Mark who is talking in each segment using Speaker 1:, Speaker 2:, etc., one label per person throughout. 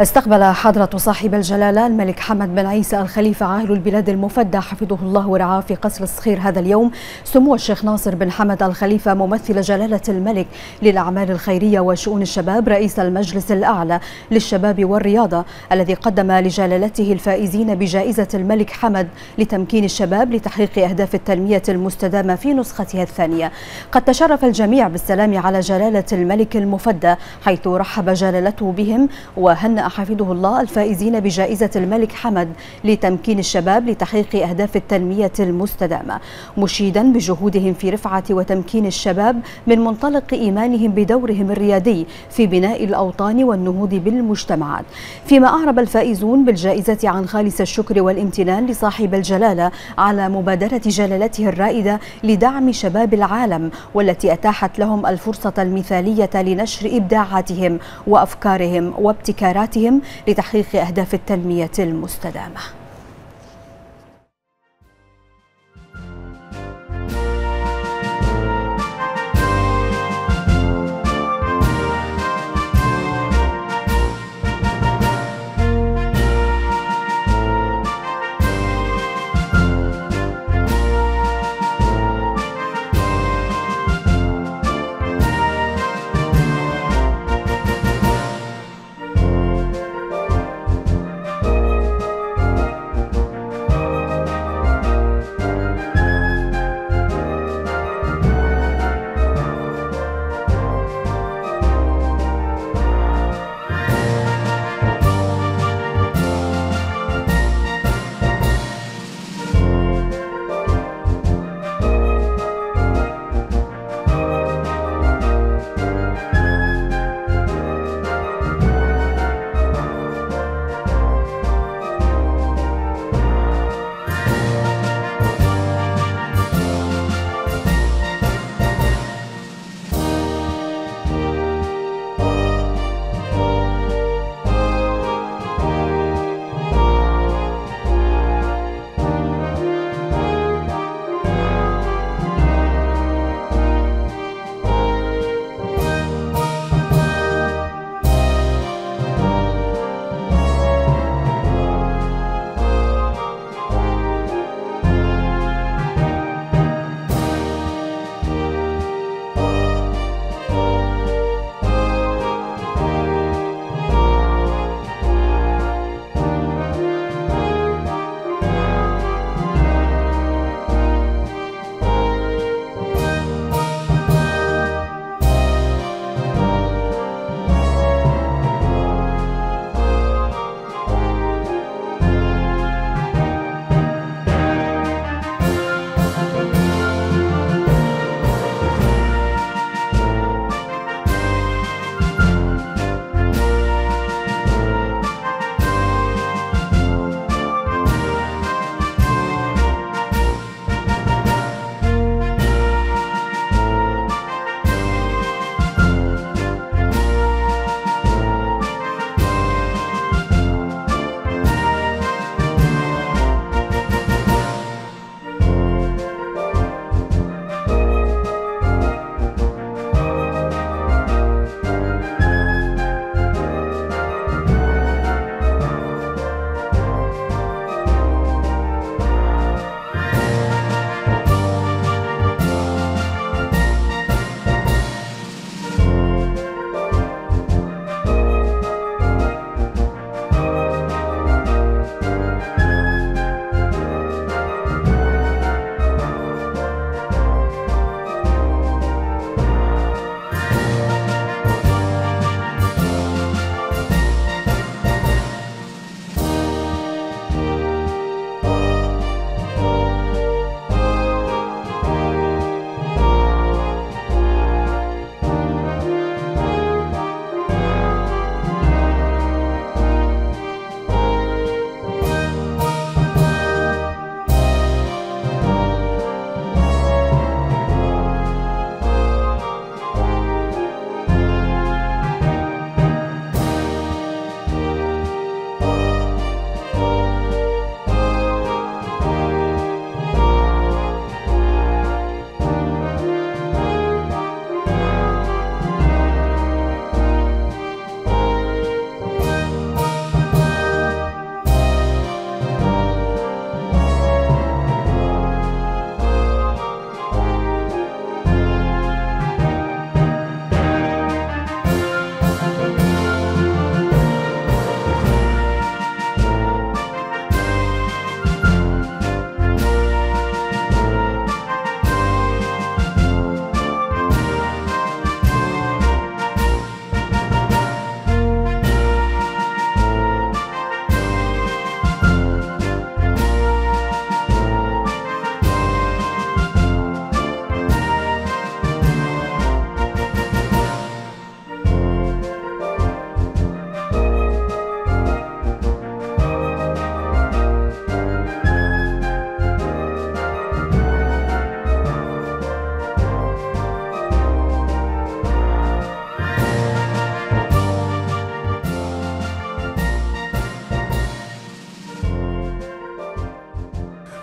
Speaker 1: استقبل حضرة صاحب الجلالة الملك حمد بن عيسى الخليفة عاهل البلاد المفدى حفظه الله ورعاه في قصر الصخير هذا اليوم. سمو الشيخ ناصر بن حمد الخليفة ممثل جلالة الملك للأعمال الخيرية وشؤون الشباب رئيس المجلس الأعلى للشباب والرياضة الذي قدم لجلالته الفائزين بجائزة الملك حمد لتمكين الشباب لتحقيق أهداف التنمية المستدامة في نسختها الثانية. قد تشرف الجميع بالسلام على جلالة الملك المفدى حيث رحب جلالته بهم وهنأ حفظه الله الفائزين بجائزة الملك حمد لتمكين الشباب لتحقيق أهداف التنمية المستدامة مشيدا بجهودهم في رفعة وتمكين الشباب من منطلق إيمانهم بدورهم الريادي في بناء الأوطان والنهوض بالمجتمعات. فيما أعرب الفائزون بالجائزة عن خالص الشكر والامتنان لصاحب الجلالة على مبادرة جلالته الرائدة لدعم شباب العالم والتي أتاحت لهم الفرصة المثالية لنشر إبداعاتهم وأفكارهم وابتكاراتهم لتحقيق أهداف التنمية المستدامة.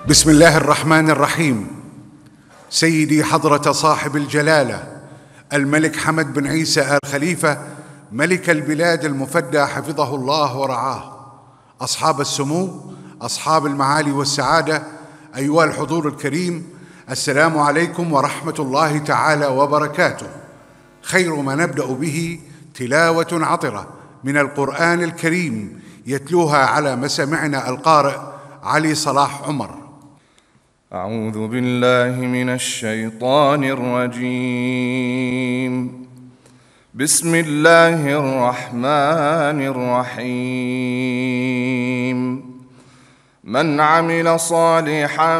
Speaker 2: بسم الله الرحمن الرحيم. سيدي حضرة صاحب الجلالة الملك حمد بن عيسى آل خليفة ملك البلاد المفدى حفظه الله ورعاه. أصحاب السمو أصحاب المعالي والسعادة أيها الحضور الكريم السلام عليكم ورحمة الله تعالى وبركاته. خير ما نبدأ به تلاوة عطرة من القرآن الكريم يتلوها على مسامعنا القارئ علي صلاح عمر.
Speaker 3: أعوذ بالله من الشيطان الرجيم. بسم الله الرحمن الرحيم. من عمل صالحا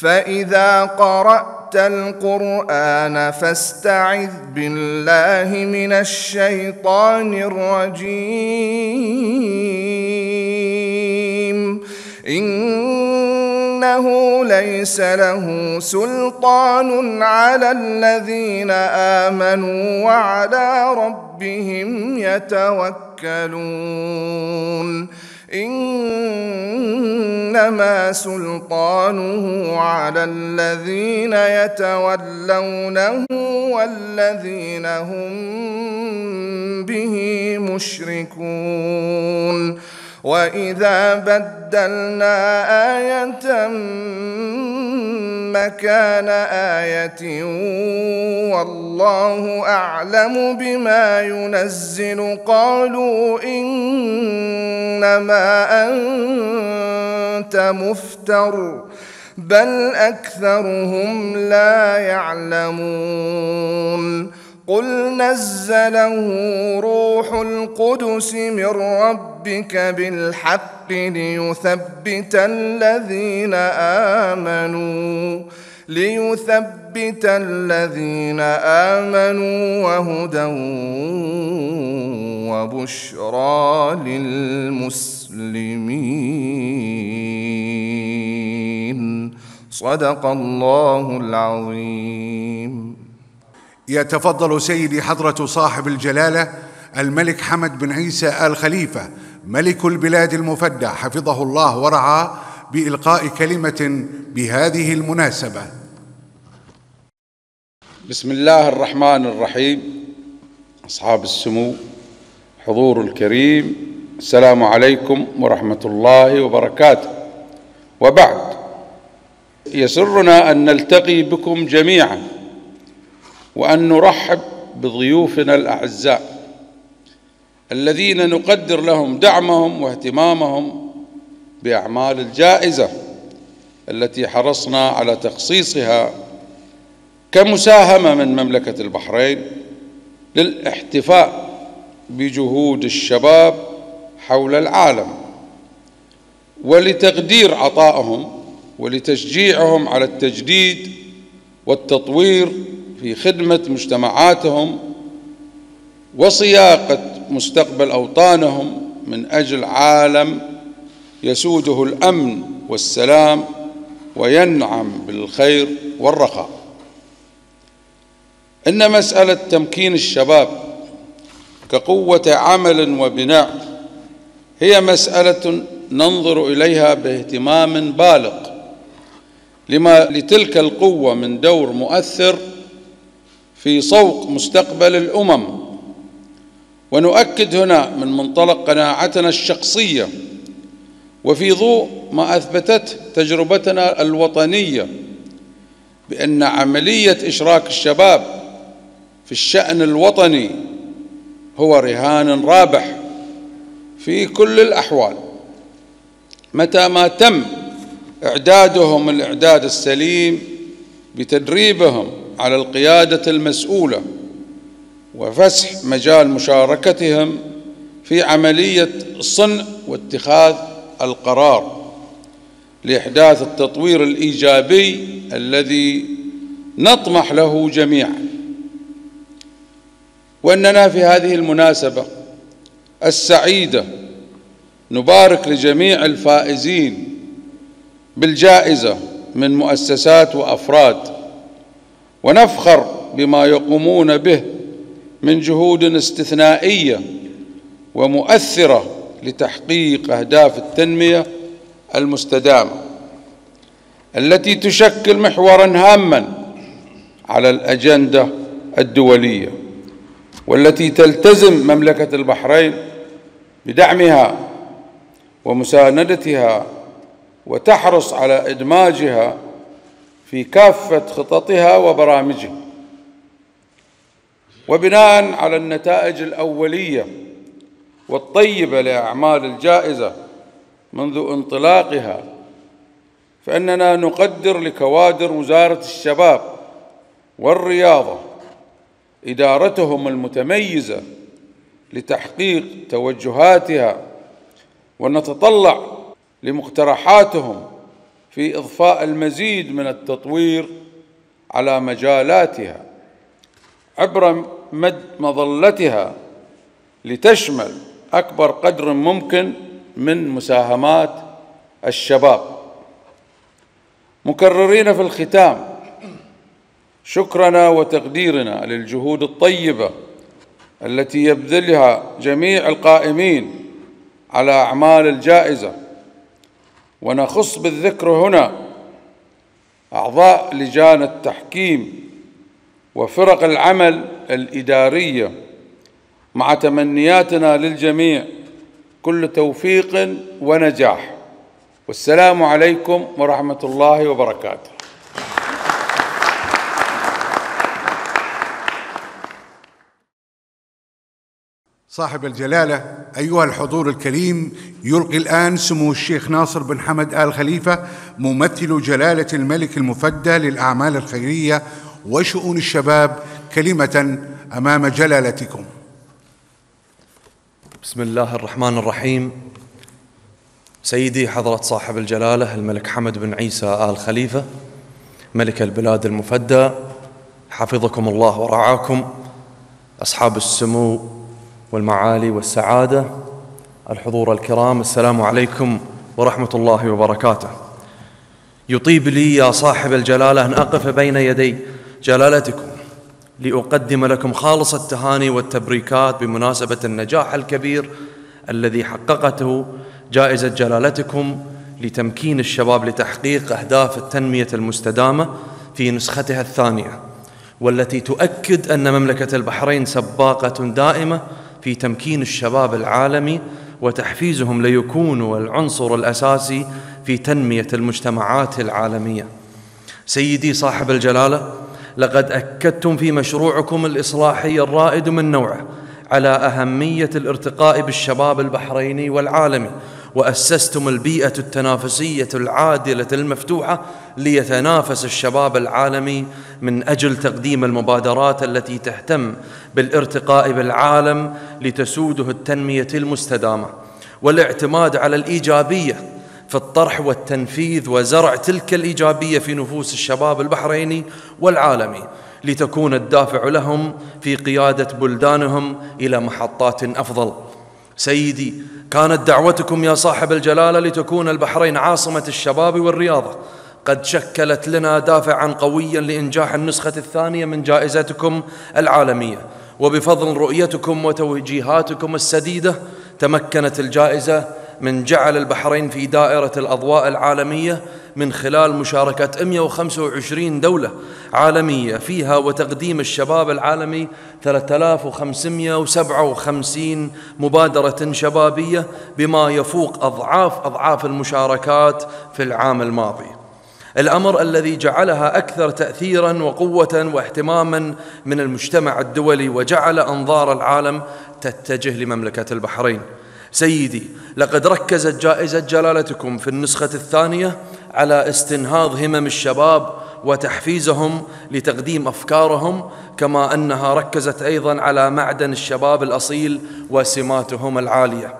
Speaker 3: فإذا قرأت القرآن فاستعذ بالله من الشيطان الرجيم. إنه ليس له سلطان على الذين آمنوا وعلى ربهم يتوكلون. إنما سلطانه على الذين يتولونه والذين هم به مشركون. وإذا بدلنا آية مكان آية والله أعلم بما ينزل. قالوا انما انت مفتر بل اكثرهم لا يعلمون قل نزله روح القدس من ربك بالحق ليثبت الذين امنوا ليثبت الذين امنوا وهدى وبشرى للمسلمين. صدق الله العظيم.
Speaker 2: يتفضل سيدي حضرة صاحب الجلالة الملك حمد بن عيسى آل خليفة ملك البلاد المفدى حفظه الله ورعاه بإلقاء كلمة بهذه المناسبة.
Speaker 4: بسم الله الرحمن الرحيم. أصحاب السمو حضور الكريم السلام عليكم ورحمة الله وبركاته. وبعد يسرنا أن نلتقي بكم جميعاً وأن نرحب بضيوفنا الأعزاء الذين نقدر لهم دعمهم واهتمامهم بأعمال الجائزة التي حرصنا على تخصيصها كمساهمة من مملكة البحرين للاحتفاء بجهود الشباب حول العالم ولتقدير عطائهم ولتشجيعهم على التجديد والتطوير في خدمة مجتمعاتهم وصياغه مستقبل أوطانهم من أجل عالم يسوده الأمن والسلام وينعم بالخير والرخاء. إن مسألة تمكين الشباب كقوة عمل وبناء هي مسألة ننظر إليها باهتمام بالغ. لما لتلك القوة من دور مؤثر في صوق مستقبل الأمم. ونؤكد هنا من منطلق قناعتنا الشخصية وفي ضوء ما اثبتته تجربتنا الوطنية بأن عملية إشراك الشباب في الشأن الوطني هو رهان رابح في كل الأحوال. متى ما تم إعدادهم الإعداد السليم بتدريبهم على القيادة المسؤولة وفسح مجال مشاركتهم في عملية صنع واتخاذ القرار لإحداث التطوير الإيجابي الذي نطمح له جميعا. وأننا في هذه المناسبة السعيدة نبارك لجميع الفائزين بالجائزة من مؤسسات وأفراد ونفخر بما يقومون به من جهود استثنائية ومؤثرة لتحقيق أهداف التنمية المستدامة التي تشكل محورا هاما على الأجندة الدولية. والتي تلتزم مملكة البحرين بدعمها ومساندتها وتحرص على إدماجها في كافة خططها وبرامجها وبناء على النتائج الأولية والطيبة لأعمال الجائزة منذ انطلاقها فإننا نقدر لكوادر وزارة الشباب والرياضة إدارتهم المتميزة لتحقيق توجهاتها ونتطلع لمقترحاتهم في إضفاء المزيد من التطوير على مجالاتها عبر مد مظلتها لتشمل أكبر قدر ممكن من مساهمات الشباب. مكررين في الختام شكرنا وتقديرنا للجهود الطيبة التي يبذلها جميع القائمين على أعمال الجائزة. ونخص بالذكر هنا أعضاء لجان التحكيم وفرق العمل الإدارية مع تمنياتنا للجميع. كل توفيق ونجاح. والسلام عليكم ورحمة الله وبركاته.
Speaker 2: صاحب الجلالة أيها الحضور الكريم يلقي الآن سمو الشيخ ناصر بن حمد آل خليفة ممثل جلالة الملك المفدى للأعمال الخيرية وشؤون الشباب كلمة أمام جلالتكم.
Speaker 5: بسم الله الرحمن الرحيم. سيدي حضرة صاحب الجلالة الملك حمد بن عيسى آل خليفة ملك البلاد المفدى حفظكم الله ورعاكم أصحاب السمو والمعالي والسعادة الحضور الكرام السلام عليكم ورحمة الله وبركاته. يطيب لي يا صاحب الجلالة أن أقف بين يدي جلالتكم لأقدم لكم خالص التهاني والتبريكات بمناسبة النجاح الكبير الذي حققته جائزة جلالتكم لتمكين الشباب لتحقيق أهداف التنمية المستدامة في نسختها الثانية والتي تؤكد أن مملكة البحرين سباقة دائمة في تمكين الشباب العالمي وتحفيزهم ليكونوا العنصر الأساسي في تنمية المجتمعات العالمية. سيدي صاحب الجلالة لقد أكدتم في مشروعكم الإصلاحي الرائد من نوعه على أهمية الارتقاء بالشباب البحريني والعالمي وأسستم البيئة التنافسية العادلة المفتوحة ليتنافس الشباب العالمي من أجل تقديم المبادرات التي تهتم بالارتقاء بالعالم لتسوده التنمية المستدامة. والاعتماد على الإيجابية في الطرح والتنفيذ وزرع تلك الإيجابية في نفوس الشباب البحريني والعالمي لتكون الدافع لهم في قيادة بلدانهم إلى محطات أفضل. سيدي كانت دعوتكم يا صاحب الجلالة لتكون البحرين عاصمة الشباب والرياضة. قد شكلت لنا دافعا قويا لإنجاح النسخة الثانية من جائزتكم العالمية. وبفضل رؤيتكم وتوجيهاتكم السديدة تمكنت الجائزة من جعل البحرين في دائرة الأضواء العالمية من خلال مشاركة 125 دولة عالمية فيها وتقديم الشباب العالمي 3557 مبادرة شبابية بما يفوق أضعاف أضعاف المشاركات في العام الماضي. الأمر الذي جعلها أكثر تأثيرا وقوة واهتماما من المجتمع الدولي وجعل أنظار العالم تتجه لمملكة البحرين. سيدي لقد ركزت جائزة جلالتكم في النسخة الثانية على استنهاض همم الشباب وتحفيزهم لتقديم أفكارهم كما أنها ركزت أيضا على معدن الشباب الأصيل وسماتهم العالية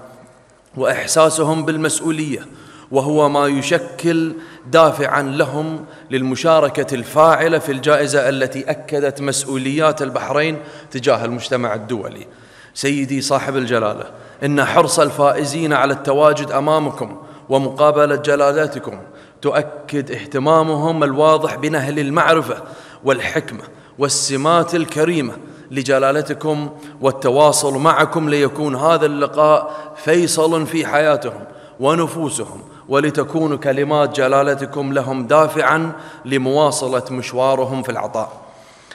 Speaker 5: وإحساسهم بالمسؤولية وهو ما يشكل دافعا لهم للمشاركة الفاعلة في الجائزة التي أكدت مسؤوليات البحرين تجاه المجتمع الدولي. سيدي صاحب الجلالة إن حرص الفائزين على التواجد أمامكم ومقابلة جلالاتكم تؤكد اهتمامهم الواضح بنهل المعرفة والحكمة والسمات الكريمة لجلالتكم والتواصل معكم ليكون هذا اللقاء فيصل في حياتهم ونفوسهم ولتكون كلمات جلالتكم لهم دافعا لمواصلة مشوارهم في العطاء.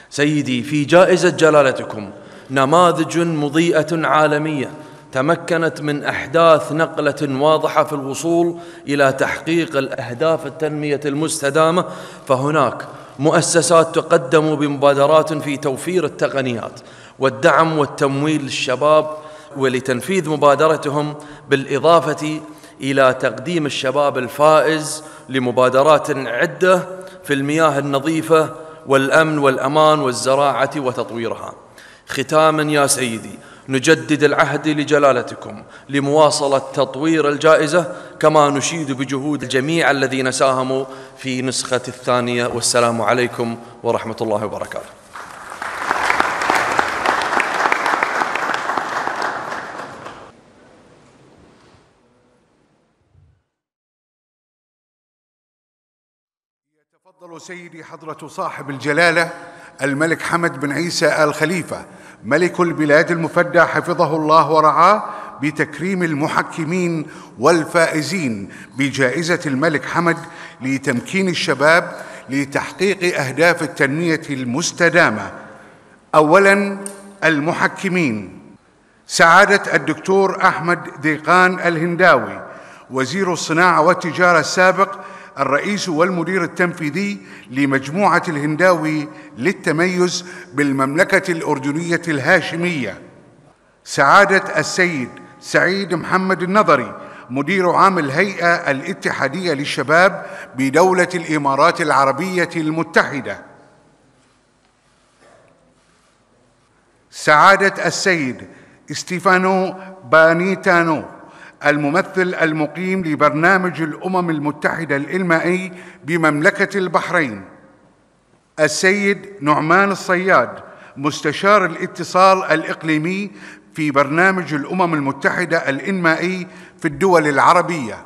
Speaker 5: سيدي في جائزة جلالتكم نماذج مضيئة عالمية تمكنت من أحداث نقلة واضحة في الوصول إلى تحقيق الأهداف التنمية المستدامة فهناك مؤسسات تقدم بمبادرات في توفير التقنيات والدعم والتمويل للشباب ولتنفيذ مبادرتهم بالإضافة إلى تقديم الشباب الفائز لمبادرات عدة في المياه النظيفة والأمن والأمان والزراعة وتطويرها. ختاما يا سيدي نجدد العهد لجلالتكم لمواصلة تطوير الجائزة كما نشيد بجهود الجميع الذين ساهموا في نسخة الثانية. والسلام عليكم ورحمة الله وبركاته.
Speaker 2: يتفضل سيدي حضرة صاحب الجلالة الملك حمد بن عيسى آل خليفة. ملك البلاد المفدى حفظه الله ورعاه بتكريم المحكمين والفائزين بجائزة الملك حمد لتمكين الشباب لتحقيق أهداف التنمية المستدامة. أولاً المحكمين. سعادة الدكتور أحمد ديقان الهنداوي وزير الصناعة والتجارة السابق الرئيس والمدير التنفيذي لمجموعة الهنداوي للتميز بالمملكة الأردنية الهاشمية. سعادة السيد سعيد محمد النظري مدير عام الهيئة الاتحادية للشباب بدولة الإمارات العربية المتحدة. سعادة السيد ستيفانو بانيتانو الممثل المقيم لبرنامج الأمم المتحدة الانمائي بمملكة البحرين السيد نعمان الصياد مستشار الاتصال الإقليمي في برنامج الأمم المتحدة الانمائي في الدول العربية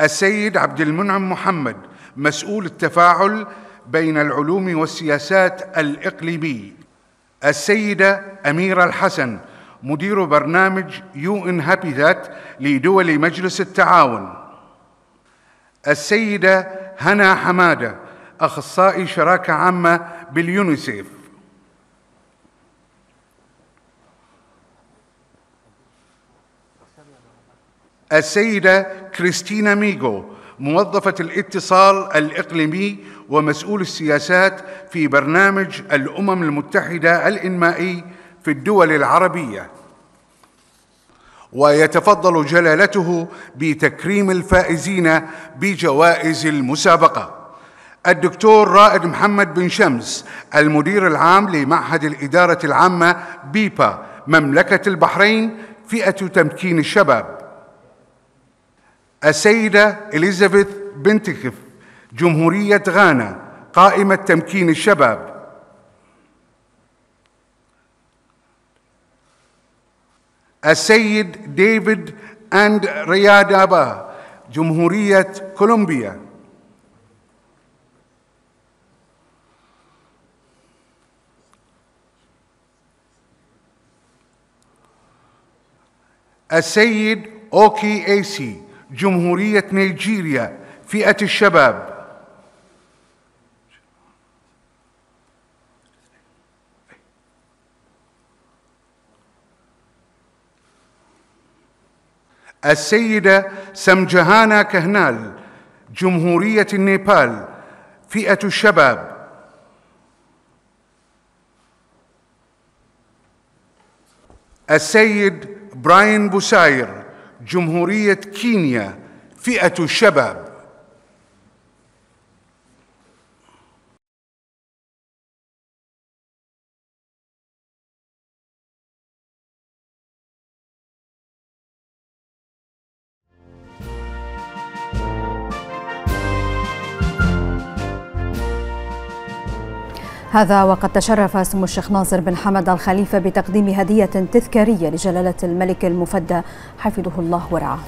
Speaker 2: السيد عبد المنعم محمد مسؤول التفاعل بين العلوم والسياسات الإقليمي السيدة أميرة الحسن مدير برنامج يو إن هابيتات لدول مجلس التعاون. السيدة هنا حمادة أخصائي شراكة عامة باليونيسيف. السيدة كريستينا ميغو موظفة الاتصال الإقليمي ومسؤول السياسات في برنامج الأمم المتحدة الإنمائي في الدول العربية. ويتفضل جلالته بتكريم الفائزين بجوائز المسابقة. الدكتور رائد محمد بن شمس المدير العام لمعهد الإدارة العامة بيبا مملكة البحرين فئة تمكين الشباب. السيدة إليزابيث بنتكف جمهورية غانا قائمة تمكين الشباب. السيد ديفيد أند ريادابا جمهورية كولومبيا. السيد أوكي إيسي جمهورية نيجيريا فئة الشباب. السيدة سمجهانا كهنال جمهورية النيبال فئة الشباب. السيد براين بوساير جمهورية كينيا فئة الشباب.
Speaker 1: هذا وقد تشرف سمو الشيخ ناصر بن حمد الخليفة بتقديم هدية تذكارية لجلالة الملك المفدى حفظه الله ورعاه.